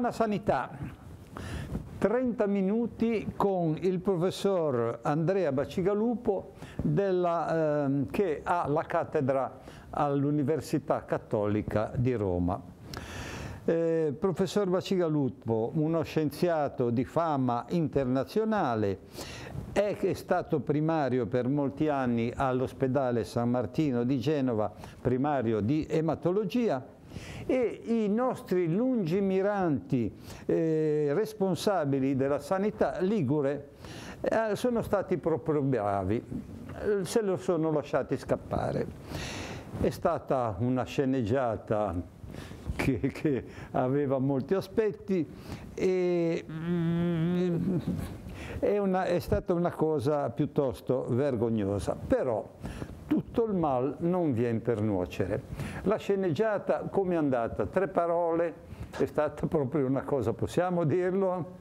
Sana Sanità, 30 minuti con il professor Andrea Bacigalupo della, eh, che ha la cattedra all'Università Cattolica di Roma. Eh, professor Bacigalupo, uno scienziato di fama internazionale, è stato primario per molti anni all'ospedale San Martino di Genova, primario di ematologia, e i nostri lungimiranti eh, responsabili della sanità ligure eh, sono stati proprio bravi, se lo sono lasciati scappare. È stata una sceneggiata che, che aveva molti aspetti e mm, è, una, è stata una cosa piuttosto vergognosa, però tutto il mal non viene per nuocere. La sceneggiata come è andata? Tre parole, è stata proprio una cosa, possiamo dirlo?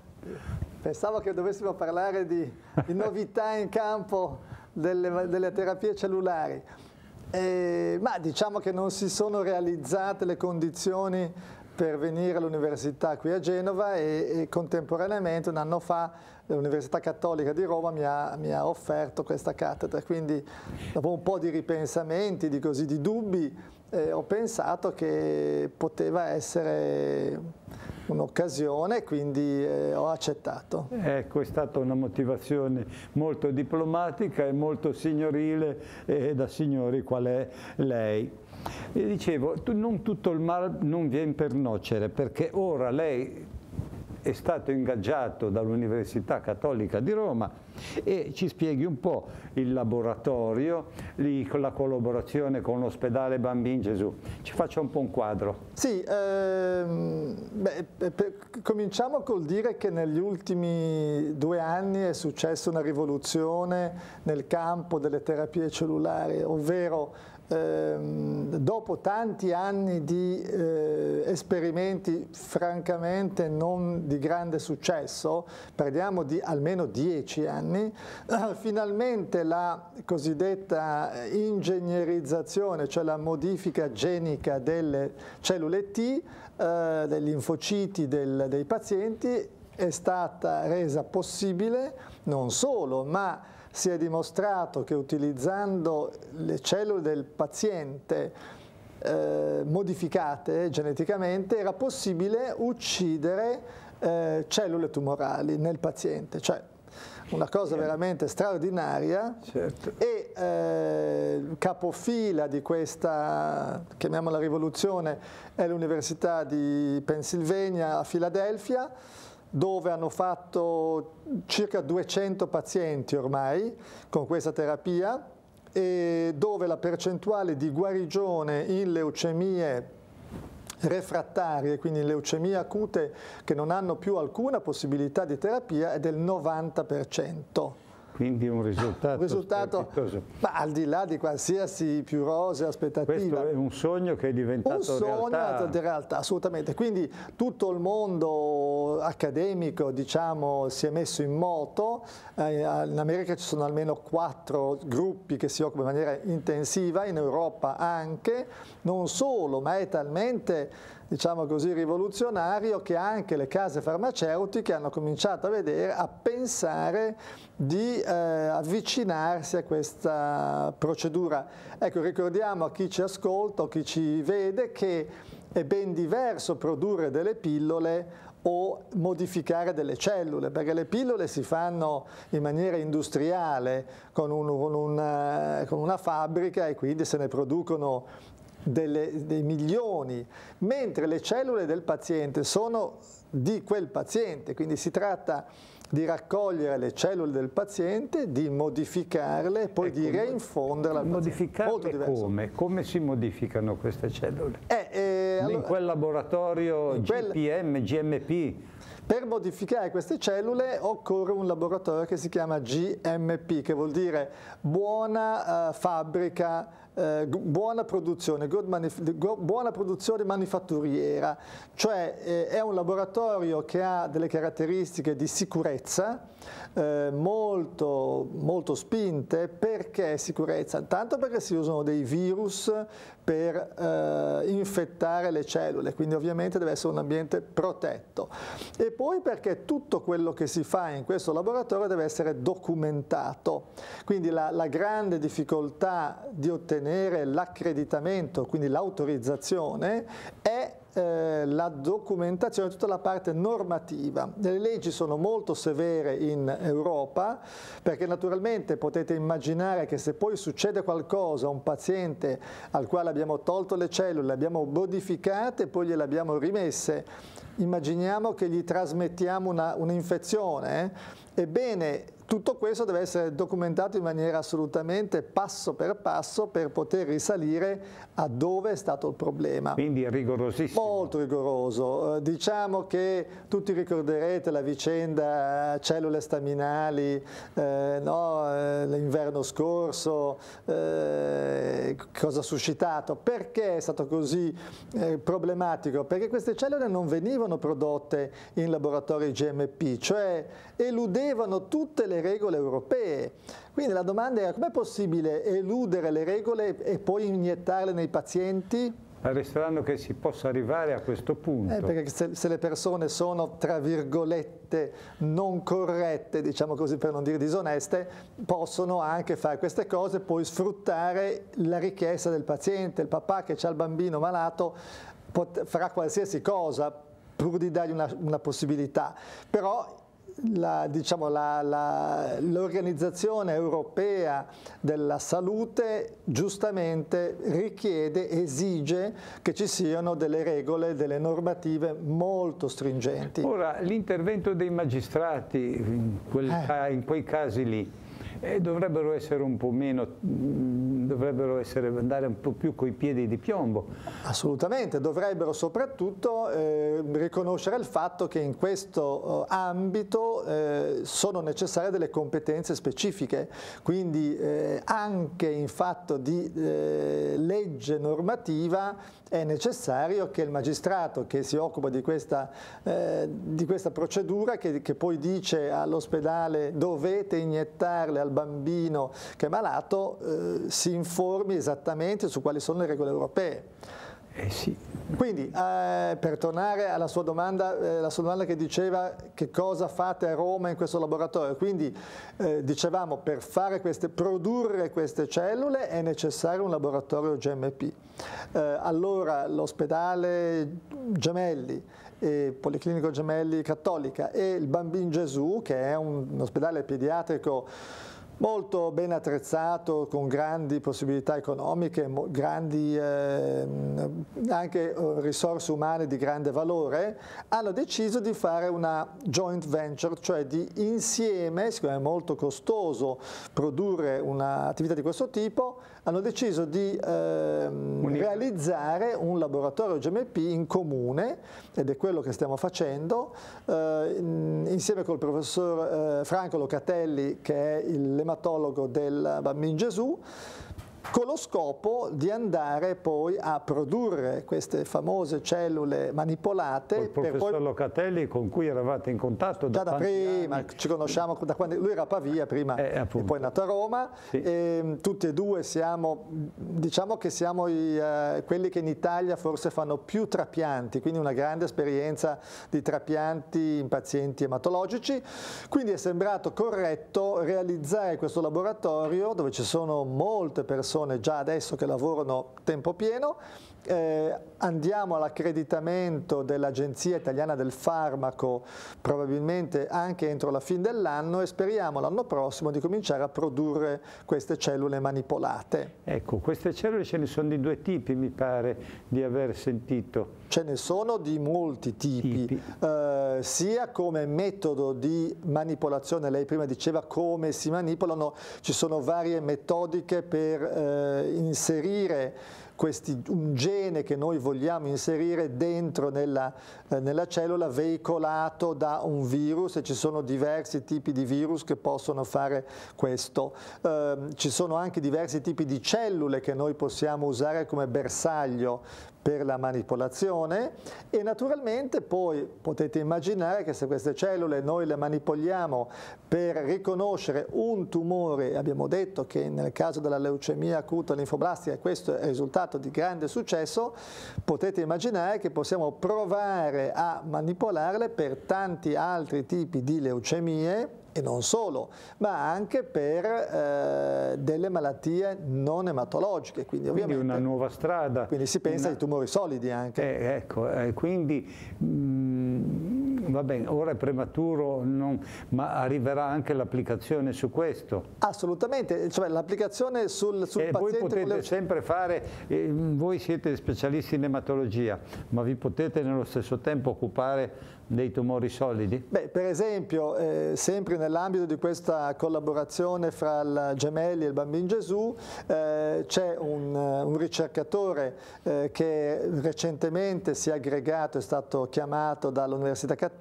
Pensavo che dovessimo parlare di, di novità in campo delle, delle terapie cellulari. Eh, ma diciamo che non si sono realizzate le condizioni per venire all'università qui a Genova e, e, contemporaneamente un anno fa l'Università Cattolica di Roma mi ha, mi ha, offerto questa cattedra, quindi dopo un po' di ripensamenti, di, così, di dubbi, eh, ho pensato che poteva essere un'occasione quindi eh, ho accettato. Ecco, è stata una motivazione molto diplomatica e molto signorile e da signori qual è lei. E dicevo, non tutto il male non viene per nocere, perché ora lei è stato ingaggiato dall'Università Cattolica di Roma e ci spieghi un po' il laboratorio, la collaborazione con l'ospedale Bambin Gesù. Ci faccia un po' un quadro. Sì, ehm, beh, per, cominciamo col dire che negli ultimi due anni è successa una rivoluzione nel campo delle terapie cellulari, ovvero ehm, dopo tanti anni di eh, esperimenti francamente non di grande successo, parliamo di almeno dieci anni, eh, finalmente la cosiddetta ingegnerizzazione, cioè la modifica genica delle cellule T, eh, dei linfociti del, dei pazienti, è stata resa possibile non solo, ma si è dimostrato che utilizzando le cellule del paziente eh, modificate geneticamente era possibile uccidere eh, cellule tumorali nel paziente, cioè una cosa veramente straordinaria. Certo. e eh, capofila di questa, chiamiamola rivoluzione, è l'Università di Pennsylvania a Filadelfia, dove hanno fatto circa 200 pazienti ormai con questa terapia e dove la percentuale di guarigione in leucemie refrattarie, quindi in leucemie acute che non hanno più alcuna possibilità di terapia è del 90%. Quindi un risultato, un risultato ma al di là di qualsiasi più rosea aspettativa. Questo è un sogno che è diventato un sogno realtà. di realtà, assolutamente. Quindi tutto il mondo accademico diciamo, si è messo in moto, eh, in America ci sono almeno quattro gruppi che si occupano in maniera intensiva, in Europa anche, non solo, ma è talmente diciamo così, rivoluzionario che anche le case farmaceutiche hanno cominciato a vedere, a pensare di eh, avvicinarsi a questa procedura. Ecco, ricordiamo a chi ci ascolta o chi ci vede che è ben diverso produrre delle pillole o modificare delle cellule, perché le pillole si fanno in maniera industriale con, un, con, una, con una fabbrica e quindi se ne producono delle, dei milioni, mentre le cellule del paziente sono di quel paziente, quindi si tratta di raccogliere le cellule del paziente, di modificarle e poi ecco, di reinfonderle al modificarle come? Come si modificano queste cellule? Eh, eh, allora, in quel laboratorio in quel... GPM, GMP? Per modificare queste cellule occorre un laboratorio che si chiama GMP, che vuol dire buona uh, fabbrica eh, buona produzione, buona produzione manifatturiera, cioè eh, è un laboratorio che ha delle caratteristiche di sicurezza eh, molto, molto spinte, perché sicurezza? Tanto perché si usano dei virus per eh, infettare le cellule, quindi ovviamente deve essere un ambiente protetto. E poi perché tutto quello che si fa in questo laboratorio deve essere documentato. Quindi la, la grande difficoltà di ottenere l'accreditamento, quindi l'autorizzazione, è eh, la documentazione, tutta la parte normativa. Le leggi sono molto severe in Europa perché naturalmente potete immaginare che se poi succede qualcosa a un paziente al quale abbiamo tolto le cellule, le abbiamo modificate e poi gliele abbiamo rimesse, immaginiamo che gli trasmettiamo un'infezione, eh? Ebbene tutto questo deve essere documentato in maniera assolutamente passo per passo per poter risalire a dove è stato il problema. Quindi è rigorosissimo. Molto rigoroso. Eh, diciamo che tutti ricorderete la vicenda eh, cellule staminali, eh, no, eh, l'inverno scorso, eh, cosa ha suscitato. Perché è stato così eh, problematico? Perché queste cellule non venivano prodotte in laboratori GMP, cioè eludevano tutte le regole europee. Quindi la domanda era com'è possibile eludere le regole e poi iniettarle nei pazienti? Pare strano che si possa arrivare a questo punto. Eh, perché se, se, le persone sono, tra virgolette, non corrette, diciamo così per non dire disoneste, possono anche fare queste cose poi sfruttare la richiesta del paziente. Il papà che ha il bambino malato farà qualsiasi cosa pur di dargli una, una possibilità. Però l'organizzazione diciamo, europea della salute giustamente richiede, esige che ci siano delle regole, delle normative molto stringenti. Ora, l'intervento dei magistrati in, quel, eh. in quei casi lì, eh, dovrebbero essere un po' meno, mm, dovrebbero essere, andare un po' più coi piedi di piombo. Assolutamente, dovrebbero soprattutto eh, riconoscere il fatto che in questo eh, ambito eh, sono necessarie delle competenze specifiche, quindi eh, anche in fatto di eh, legge normativa è necessario che il magistrato che si occupa di questa, di questa procedura, che, che poi dice all'ospedale dovete iniettarle al al bambino che è malato eh, si informi esattamente su quali sono le regole europee. Eh sì. Quindi, eh, per tornare alla sua, domanda, eh, la sua domanda che diceva che cosa fate a Roma in questo laboratorio, quindi eh, dicevamo per queste, produrre queste cellule è necessario un laboratorio GMP. Eh, allora l'ospedale Gemelli e Policlinico Gemelli Cattolica e il Bambin Gesù, che è un, un ospedale pediatrico molto ben attrezzato, con grandi possibilità economiche, grandi eh, anche risorse umane di grande valore, hanno deciso di fare una joint venture, cioè di insieme, siccome è molto costoso produrre un'attività di questo tipo, hanno deciso di eh, realizzare un laboratorio GMP in comune, ed è quello che stiamo facendo, eh, insieme col professor eh, Franco Locatelli, che è l'ematologo del Bambin Gesù, con lo scopo di andare poi a produrre queste famose cellule manipolate. Il professor poi... Locatelli con cui eravate in contatto da, da prima, anni. ci conosciamo da quando lui era a Pavia prima eh, e poi è nato a Roma sì. e mm, tutti e due siamo, diciamo che siamo i, uh, quelli che in Italia forse fanno più trapianti, quindi una grande esperienza di trapianti in pazienti ematologici, quindi è sembrato corretto realizzare questo laboratorio dove ci sono molte persone persone già adesso che lavorano tempo pieno, eh, andiamo all'accreditamento dell'Agenzia Italiana del Farmaco probabilmente anche entro la fine dell'anno e speriamo l'anno prossimo di cominciare a produrre queste cellule manipolate. Ecco, queste cellule ce ne sono di due tipi mi pare di aver sentito. Ce ne sono di molti tipi, tipi. Eh, sia come metodo di manipolazione, lei prima diceva come si manipolano, ci sono varie metodiche per eh, inserire questi, un gene che noi vogliamo inserire dentro nella, eh, nella cellula veicolato da un virus e ci sono diversi tipi di virus che possono fare questo. Eh, ci sono anche diversi tipi di cellule che noi possiamo usare come bersaglio per la manipolazione e naturalmente poi potete immaginare che se queste cellule noi le manipoliamo per riconoscere un tumore, abbiamo detto che nel caso della leucemia acuta linfoblastica questo è il risultato di grande successo, potete immaginare che possiamo provare a manipolarle per tanti altri tipi di leucemie e non solo, ma anche per eh, delle malattie non ematologiche. Quindi, quindi una nuova strada. Quindi si pensa una... ai tumori solidi anche. Eh, ecco, eh, quindi mh, mm, va bene, ora è prematuro, non, ma arriverà anche l'applicazione su questo. Assolutamente, cioè l'applicazione sul, sul e paziente... voi potete volevo... sempre fare, eh, voi siete specialisti in ematologia, ma vi potete nello stesso tempo occupare dei tumori solidi? Beh, per esempio, eh, sempre nell'ambito di questa collaborazione fra il Gemelli e il Bambino Gesù, eh, c'è un, un, ricercatore eh, che recentemente si è aggregato, è stato chiamato dall'Università Cattolica,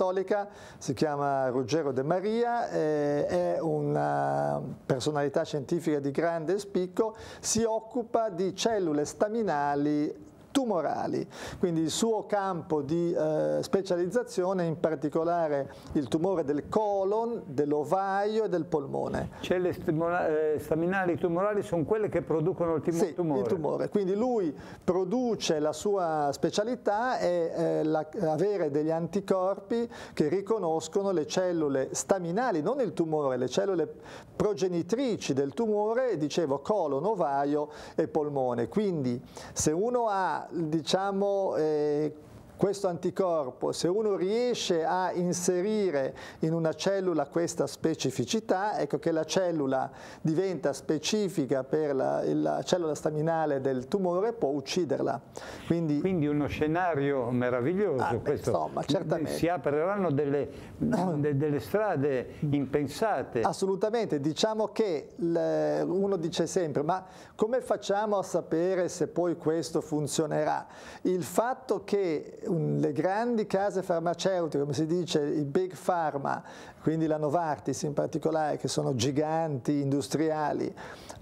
si chiama Ruggero De Maria, eh, è una personalità scientifica di grande spicco, si occupa di cellule staminali tumorali, quindi il suo campo di eh, specializzazione in particolare il tumore del colon, dell'ovaio e del polmone. Cioè le eh, staminali tumorali sono quelle che producono il sì, tumore? il tumore, quindi lui produce la sua specialità è eh, la, avere degli anticorpi che riconoscono le cellule staminali, non il tumore, le cellule progenitrici del tumore, dicevo colon, ovaio e polmone. Quindi se uno ha diciamo, eh, questo anticorpo, se uno riesce a inserire in una cellula questa specificità, ecco che la cellula diventa specifica per la, la cellula staminale del tumore, può ucciderla. Quindi, Quindi uno scenario meraviglioso ah, questo. Insomma, certamente. Si apriranno delle, delle strade impensate. Assolutamente, diciamo che uno dice sempre, ma come facciamo a sapere se poi questo funzionerà? Il fatto che le grandi case farmaceutiche, come si dice, i big pharma, quindi la Novartis in particolare, che sono giganti industriali,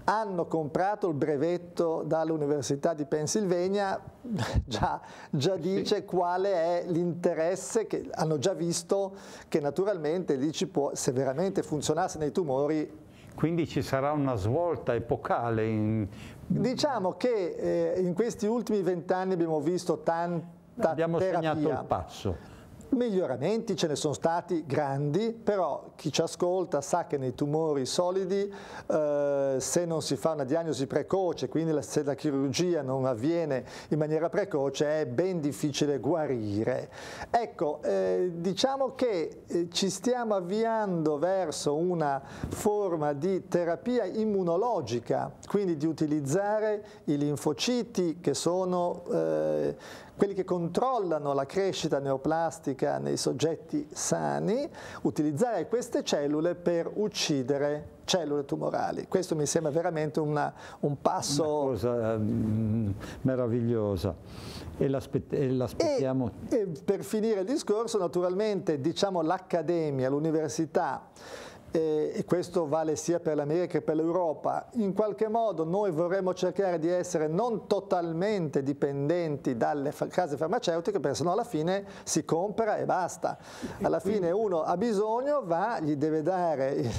hanno comprato il brevetto dall'Università di Pennsylvania, già, già dice quale è l'interesse che hanno già visto che naturalmente lì ci può, se veramente funzionasse nei tumori, quindi ci sarà una svolta epocale. In... Diciamo che eh, in questi ultimi vent'anni abbiamo visto tanti Abbiamo terapia. segnato il passo. Miglioramenti ce ne sono stati grandi, però chi ci ascolta sa che nei tumori solidi eh, se non si fa una diagnosi precoce, quindi la, se la chirurgia non avviene in maniera precoce è ben difficile guarire. Ecco, eh, diciamo che eh, ci stiamo avviando verso una forma di terapia immunologica, quindi di utilizzare i linfociti che sono eh, quelli che controllano la crescita neoplastica nei soggetti sani, utilizzare queste cellule per uccidere cellule tumorali. Questo mi sembra veramente una, un passo... Una cosa um, meravigliosa e l'aspettiamo. E, e per finire il discorso, naturalmente, diciamo l'accademia, l'università, e questo vale sia per l'America che per l'Europa, in qualche modo noi vorremmo cercare di essere non totalmente dipendenti dalle case farmaceutiche perché sennò alla fine si compra e basta. Alla fine uno ha bisogno, va, gli deve dare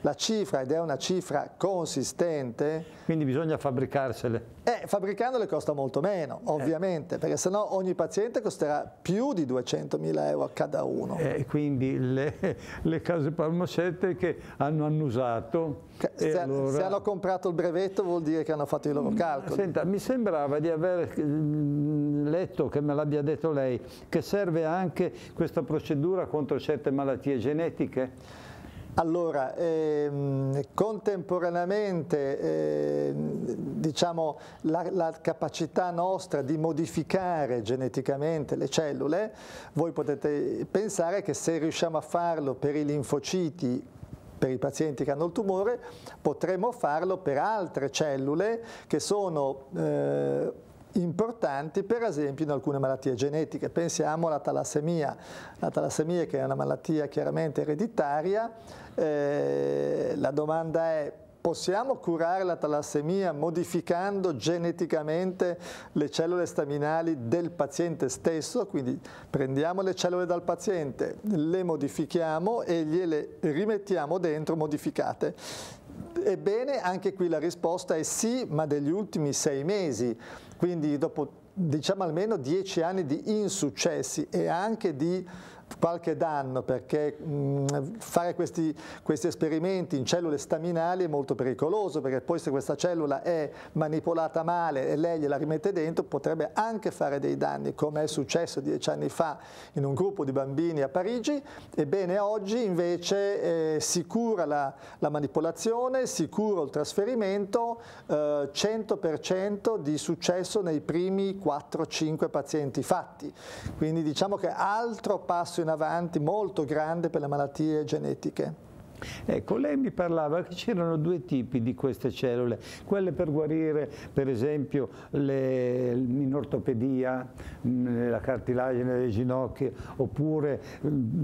la cifra ed è una cifra consistente. Quindi bisogna fabbricarsele. Eh, fabbricandole costa molto meno, eh. ovviamente, eh. perché sennò ogni paziente costerà più di 200.000 euro a cada uno. Eh, quindi le, le case farmaceutiche hanno annusato. Se, allora... se, hanno comprato il brevetto vuol dire che hanno fatto i loro mm, calcoli. Senta, mi sembrava di aver mm, letto, che me l'abbia detto lei, che serve anche questa procedura contro certe malattie genetiche? Allora, ehm, contemporaneamente eh, diciamo, la, la, capacità nostra di modificare geneticamente le cellule, voi potete pensare che se riusciamo a farlo per i linfociti per i pazienti che hanno il tumore, potremo farlo per altre cellule che sono eh, importanti per esempio in alcune malattie genetiche. Pensiamo alla talassemia, la talassemia che è una malattia chiaramente ereditaria, eh, la domanda è Possiamo curare la talassemia modificando geneticamente le cellule staminali del paziente stesso, quindi prendiamo le cellule dal paziente, le modifichiamo e gliele rimettiamo dentro modificate. Ebbene, anche qui la risposta è sì, ma degli ultimi sei mesi, quindi dopo diciamo almeno dieci anni di insuccessi e anche di qualche danno perché mh, fare questi, questi, esperimenti in cellule staminali è molto pericoloso perché poi se questa cellula è manipolata male e lei gliela rimette dentro potrebbe anche fare dei danni come è successo dieci anni fa in un gruppo di bambini a Parigi. Ebbene oggi invece eh, si cura la, la, manipolazione, si cura il trasferimento eh, 100% di successo nei primi 4-5 pazienti fatti. Quindi diciamo che altro passo in avanti molto grande per le malattie genetiche. Ecco, lei mi parlava che c'erano due tipi di queste cellule, quelle per guarire per esempio le, in ortopedia, la cartilagine delle ginocchia, oppure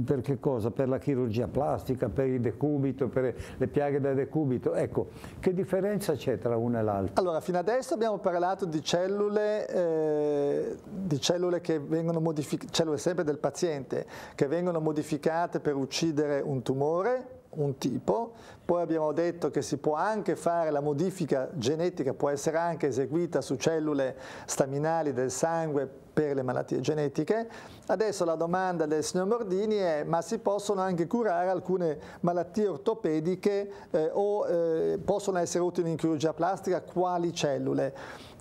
per che cosa? Per la chirurgia plastica, per il decubito, per le piaghe da decubito. Ecco, che differenza c'è tra una e l'altra? Allora, fino adesso abbiamo parlato di cellule, eh, di cellule che vengono modificate, cellule sempre del paziente, che vengono modificate per uccidere un tumore, un tipo, poi abbiamo detto che si può anche fare la modifica genetica, può essere anche eseguita su cellule staminali del sangue per le malattie genetiche. Adesso la domanda del signor Mordini è ma si possono anche curare alcune malattie ortopediche eh, o eh, possono essere utili in chirurgia plastica, quali cellule?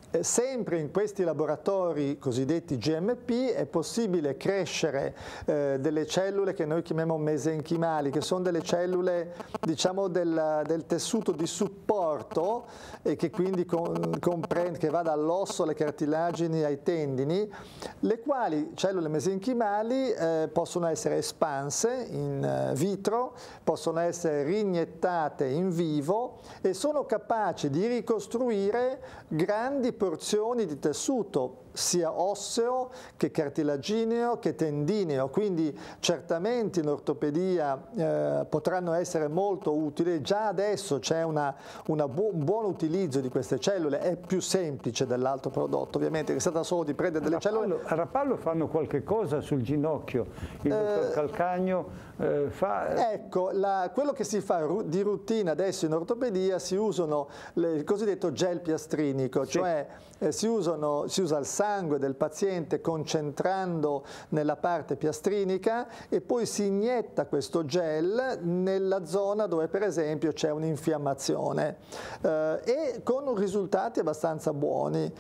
Eh, sempre in questi laboratori cosiddetti GMP è possibile crescere eh, delle cellule che noi chiamiamo mesenchimali, che sono delle cellule diciamo, del, del, tessuto di supporto e che quindi con, comprende, che va dall'osso alle cartilagini ai tendini, le quali cellule mesenchimali eh, possono essere espanse in eh, vitro, possono essere rignettate in vivo e sono capaci di ricostruire grandi porzioni di tessuto sia osseo che cartilagineo che tendineo, quindi certamente in ortopedia eh, potranno essere molto utili, già adesso c'è una, una bu un buon utilizzo di queste cellule, è più semplice dell'altro prodotto ovviamente, che si tratta solo di prendere delle Rapallo, cellule... A Rapallo fanno qualche cosa sul ginocchio, il eh, dottor Calcagno eh, fa... Ecco, la, quello che si fa di routine adesso in ortopedia si usano le, il cosiddetto gel piastrinico, sì. cioè eh, si, usano, si usa il sangue sangue del paziente concentrando nella parte piastrinica e poi si inietta questo gel nella zona dove per esempio c'è un'infiammazione eh, e con risultati abbastanza buoni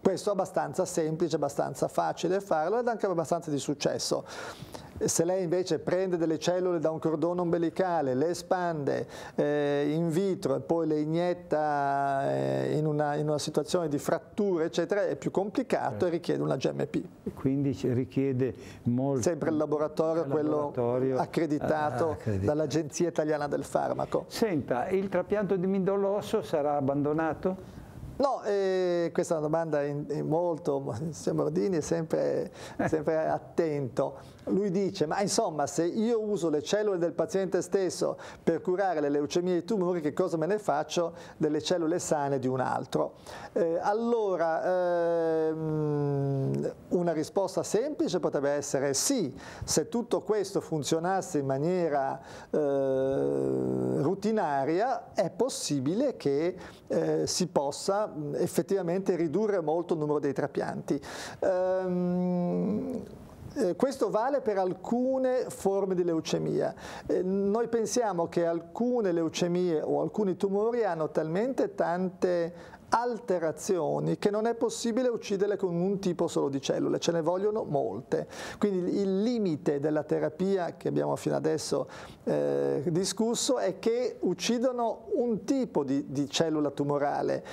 questo è abbastanza semplice, abbastanza facile farlo ed anche abbastanza di successo. Se lei invece prende delle cellule da un cordone ombelicale, le espande eh, in vitro e poi le inietta eh, in, una, in, una, situazione di fratture, eccetera, è più complicato eh. e richiede una GMP. Quindi richiede molto... Sempre il laboratorio, il laboratorio quello accreditato, accreditato. dall'Agenzia Italiana del Farmaco. Senta, il trapianto di midollo osso sarà abbandonato? No, eh, questa è una domanda in, in molto, Mordini è sempre, sempre attento. Lui dice, ma insomma se io uso le cellule del paziente stesso per curare le leucemie e i tumori, che cosa me ne faccio delle cellule sane di un altro? Eh, allora, ehm, una risposta semplice potrebbe essere sì, se tutto questo funzionasse in maniera eh, rutinaria è possibile che eh, si possa effettivamente ridurre molto il numero dei trapianti. Ehm, eh, questo vale per alcune forme di leucemia. Eh, noi pensiamo che alcune leucemie o alcuni tumori hanno talmente tante alterazioni che non è possibile ucciderle con un tipo solo di cellule, ce ne vogliono molte. Quindi il limite della terapia che abbiamo fino adesso eh, discusso è che uccidono un tipo di, di cellula tumorale,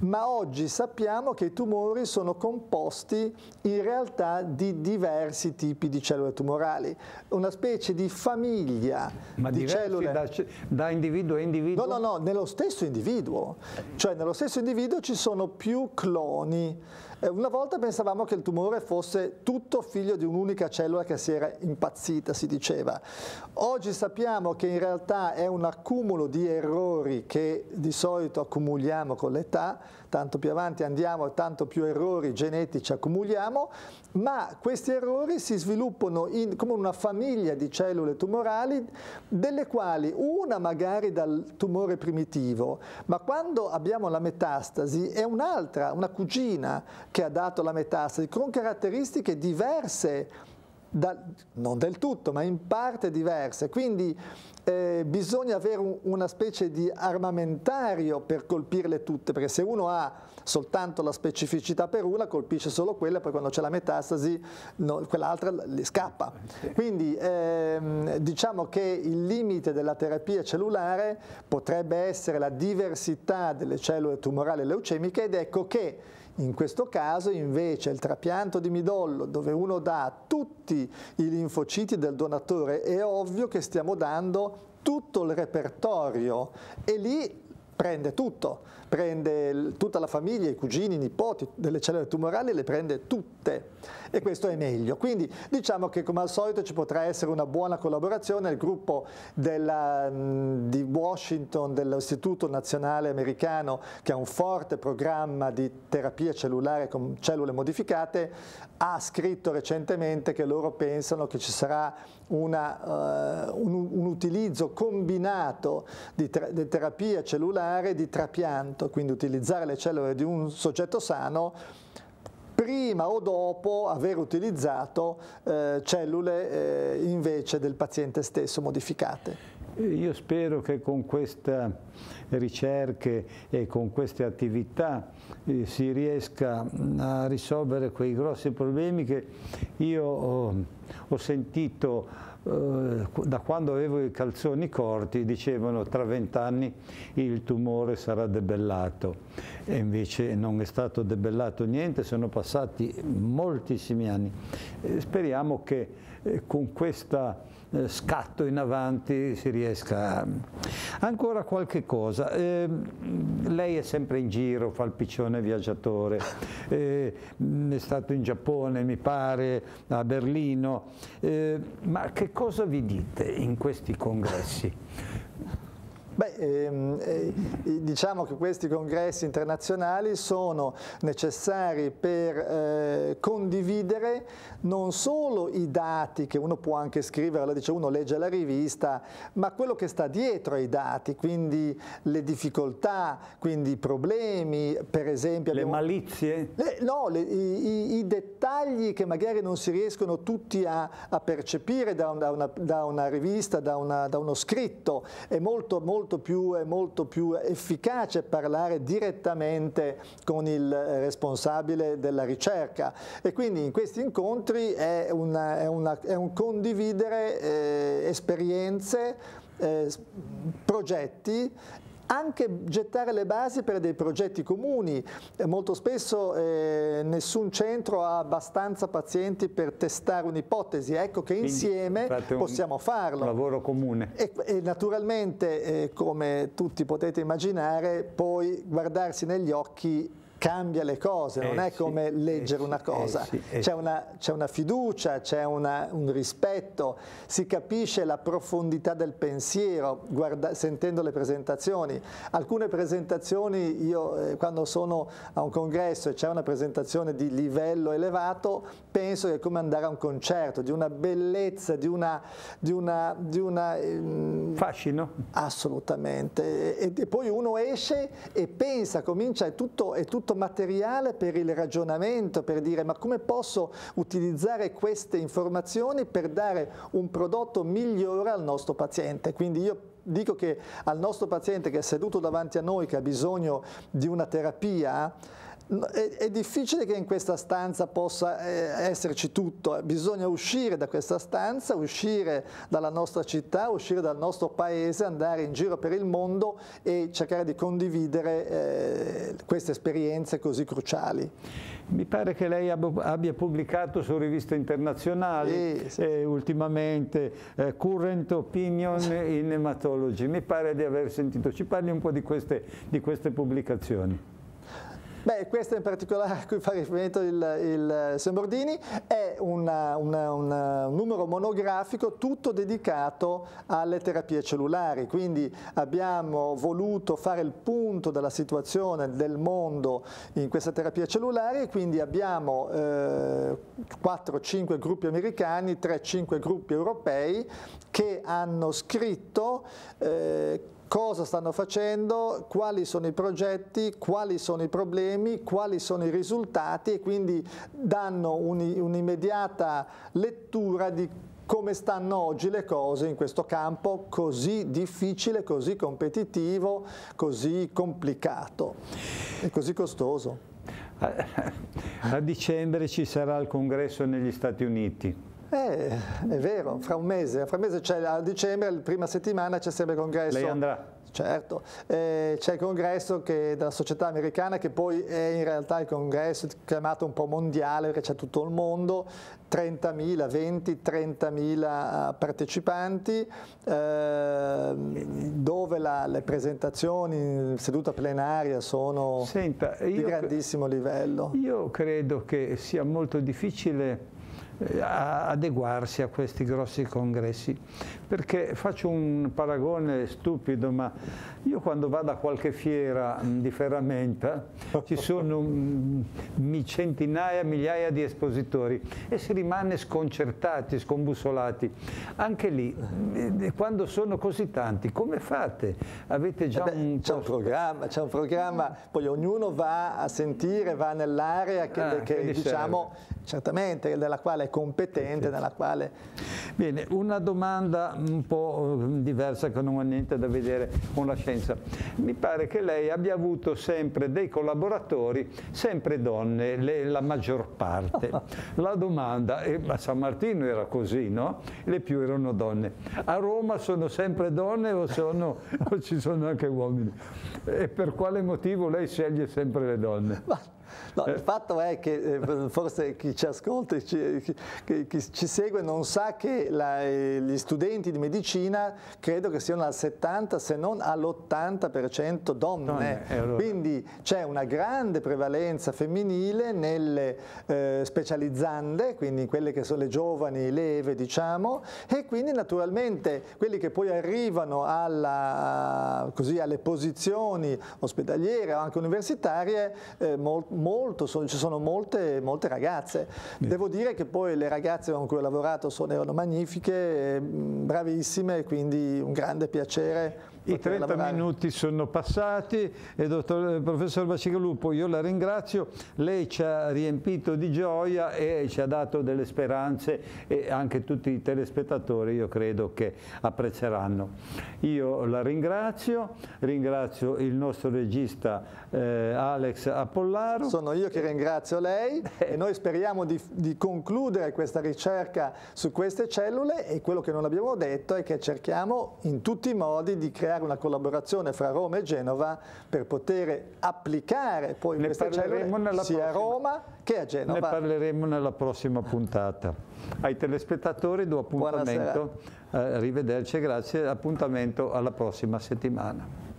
ma oggi sappiamo che i tumori sono composti in realtà di diversi tipi di cellule tumorali, una specie di famiglia ma di cellule. Da, da individuo a individuo? No, no, no, nello stesso individuo, cioè nello stesso individuo individuo ci sono più cloni. Eh, una volta pensavamo che il tumore fosse tutto figlio di un'unica cellula che si era impazzita, si diceva. Oggi sappiamo che in realtà è un accumulo di errori che di solito accumuliamo con l'età, tanto più avanti andiamo tanto più errori genetici accumuliamo, ma questi errori si sviluppano in, come una famiglia di cellule tumorali, delle quali una magari dal tumore primitivo, ma quando abbiamo la metastasi è un'altra, una cugina che ha dato la metastasi con caratteristiche diverse da, non del tutto, ma in parte diverse. Quindi eh, bisogna avere un, una specie di armamentario per colpirle tutte, perché se uno ha soltanto la specificità per una, colpisce solo quella, poi quando c'è la metastasi no, quell'altra le scappa. Quindi ehm, diciamo che il limite della terapia cellulare potrebbe essere la diversità delle cellule tumorali leucemiche ed ecco che in questo caso invece il trapianto di midollo dove uno dà tutti i linfociti del donatore è ovvio che stiamo dando tutto il repertorio e lì prende tutto, prende tutta la famiglia, i cugini, i nipoti delle cellule tumorali, le prende tutte e questo è meglio. Quindi diciamo che come al solito ci potrà essere una buona collaborazione, il gruppo della, di Washington dell'Istituto Nazionale Americano che ha un forte programma di terapia cellulare con cellule modificate ha scritto recentemente che loro pensano che ci sarà una, uh, un, un, utilizzo combinato di, di terapia cellulare e di trapianto, quindi utilizzare le cellule di un soggetto sano prima o dopo aver utilizzato eh, cellule eh, invece del paziente stesso modificate. Io spero che con queste ricerche e con queste attività eh, si riesca a risolvere quei grossi problemi che io ho, sentito eh, da quando avevo i calzoni corti dicevano tra vent'anni il tumore sarà debellato e invece non è stato debellato niente, sono passati moltissimi anni. Speriamo che eh, con questo scatto in avanti si riesca a... Ancora qualche cosa, eh, lei è sempre in giro, fa il piccione viaggiatore, eh, è stato in Giappone mi pare, a Berlino, eh, ma che cosa vi dite in questi congressi? Beh, ehm, eh, diciamo che questi congressi internazionali sono necessari per eh, condividere non solo i dati che uno può anche scrivere, dice uno legge la rivista, ma quello che sta dietro ai dati, quindi le difficoltà, quindi i problemi, per esempio... Le abbiamo, malizie? Le, no, le, i, i, dettagli che magari non si riescono tutti a, a percepire da una, da, una, da una, rivista, da, una, da uno scritto, è molto, molto molto più, è molto più efficace parlare direttamente con il responsabile della ricerca. E quindi in questi incontri è, una, è, una, è un condividere eh, esperienze, eh, progetti anche gettare le basi per dei progetti comuni. Eh, molto spesso eh, nessun centro ha abbastanza pazienti per testare un'ipotesi, ecco che Quindi insieme possiamo farlo. Un lavoro comune. E, e naturalmente, eh, come tutti potete immaginare, poi guardarsi negli occhi cambia le cose, non eh è come sì, leggere eh una cosa, eh sì, eh c'è, una, una, fiducia, c'è un rispetto, si capisce la profondità del pensiero guarda, sentendo le presentazioni. Alcune presentazioni, io eh, quando sono a un congresso e c'è una presentazione di livello elevato, penso che è come andare a un concerto, di una bellezza, di una... Di una, di una ehm, Fascino? Assolutamente. E, e, poi uno esce e pensa, comincia, è tutto, è tutto materiale per il ragionamento, per dire ma come posso utilizzare queste informazioni per dare un prodotto migliore al nostro paziente. Quindi io dico che al nostro paziente che è seduto davanti a noi, che ha bisogno di una terapia, è, è, difficile che in questa stanza possa eh, esserci tutto, bisogna uscire da questa stanza, uscire dalla nostra città, uscire dal nostro paese, andare in giro per il mondo e cercare di condividere eh, queste esperienze così cruciali. Mi pare che lei abbia pubblicato su riviste internazionali sì, sì. Eh, ultimamente eh, Current Opinion in Hematology, mi pare di aver sentito, ci parli un po' di queste, di queste pubblicazioni. Beh, questo in particolare a cui fa riferimento il, il Sembordini è una, una, una, un numero monografico tutto dedicato alle terapie cellulari, quindi abbiamo voluto fare il punto della situazione del mondo in questa terapia cellulare e quindi abbiamo eh, 4-5 gruppi americani, 3-5 gruppi europei che hanno scritto eh, cosa stanno facendo, quali sono i progetti, quali sono i problemi, quali sono i risultati e quindi danno un'immediata lettura di come stanno oggi le cose in questo campo così difficile, così competitivo, così complicato e così costoso. A dicembre ci sarà il congresso negli Stati Uniti. Eh, è vero, fra un mese, fra un mese c'è a dicembre, la prima settimana c'è sempre il congresso. Lei andrà? Certo, eh, c'è il congresso che, della società americana che poi è in realtà il congresso chiamato un po' mondiale perché c'è tutto il mondo, 30.000, 20-30.000 partecipanti, eh, dove la, le presentazioni in seduta plenaria sono Senta, di grandissimo livello. Io credo che sia molto difficile adeguarsi a questi grossi congressi perché faccio un paragone stupido ma io quando vado a qualche fiera di ferramenta ci sono centinaia, migliaia di espositori e si rimane sconcertati, scombussolati. Anche lì eh, quando sono così tanti come fate? Avete già eh beh, un, c'è un programma, c'è un programma poi ognuno va a sentire, va nell'area che, ah, che diciamo certamente della quale è competente, nella quale... Bene, una domanda un po' eh, diversa che non ha niente da vedere con la scienza. Mi pare che lei abbia avuto sempre dei collaboratori, sempre donne, le, la maggior parte. La domanda, e a San Martino era così, no? Le più erano donne. A Roma sono sempre donne o, sono, o ci sono anche uomini? E per quale motivo lei sceglie sempre le donne? Ma No, il fatto è che eh, forse chi ci ascolta, chi, chi, chi ci segue non sa che la, eh, gli studenti di medicina credo che siano al 70 se non all'80% donne, donne allora. quindi c'è una grande prevalenza femminile nelle eh, specializzande, quindi quelle che sono le giovani leve diciamo, e quindi naturalmente quelli che poi arrivano alla, così, alle posizioni ospedaliere o anche universitarie eh, molto molto, ci sono molte, molte ragazze. Sì. Devo dire che poi le ragazze con cui ho lavorato sono, erano magnifiche, bravissime, quindi un grande piacere i 30 lavorare. minuti sono passati e dottor, professor Bacigalupo io la ringrazio, lei ci ha riempito di gioia e ci ha dato delle speranze e anche tutti i telespettatori io credo che apprezzeranno. Io la ringrazio, ringrazio il nostro regista eh, Alex Appollaro. Sono io che ringrazio lei e noi speriamo di, di concludere questa ricerca su queste cellule e quello che non abbiamo detto è che cerchiamo in tutti i modi di creare creare una collaborazione fra Roma e Genova per poter applicare poi ne queste cellule sia a Roma che a Genova. Ne parleremo nella prossima puntata. Ai telespettatori do appuntamento, eh, arrivederci e grazie, appuntamento alla prossima settimana.